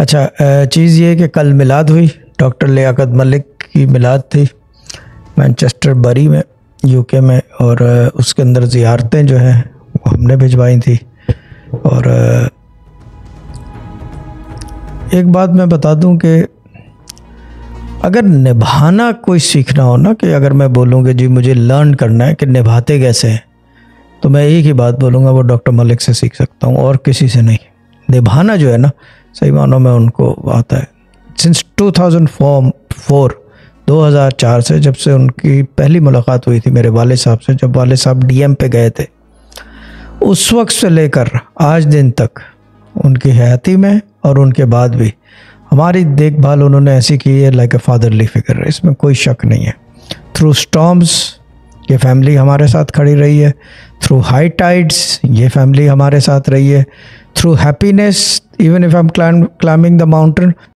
अच्छा चीज़ ये कि कल मिलाद हुई, डॉक्टर लियाकत मलिक की मिलाद थी, मैनचेस्टर, बरी में यूके में, और उसके अंदर ज़ियारतें जो हैं, वो हमने भिजवाई थी। और एक बात मैं बता दूँ कि अगर निभाना कोई सीखना हो ना, कि अगर मैं बोलूँ कि जी मुझे लर्न करना है कि निभाते कैसे हैं तो मैं एक ही बात बोलूँगा, वो डॉक्टर मलिक से सीख सकता हूँ, और किसी से नहीं। निभाना जो है ना, सही मानों में उनको आता है। सिंस 2004 2004 से जब से उनकी पहली मुलाकात हुई थी मेरे वाले साहब से, जब वाले साहब डीएम पे गए थे, उस वक्त से लेकर आज दिन तक उनकी हयाती में और उनके बाद भी हमारी देखभाल उन्होंने ऐसी की है लाइक ए फादरली फिगर इसमें कोई शक नहीं है। थ्रू स्टॉम्स ये फैमिली हमारे साथ खड़ी रही है। थ्रू हाई टाइड्स ये फैमिली हमारे साथ रही है। through happiness even if i'm climb, climbing the mountain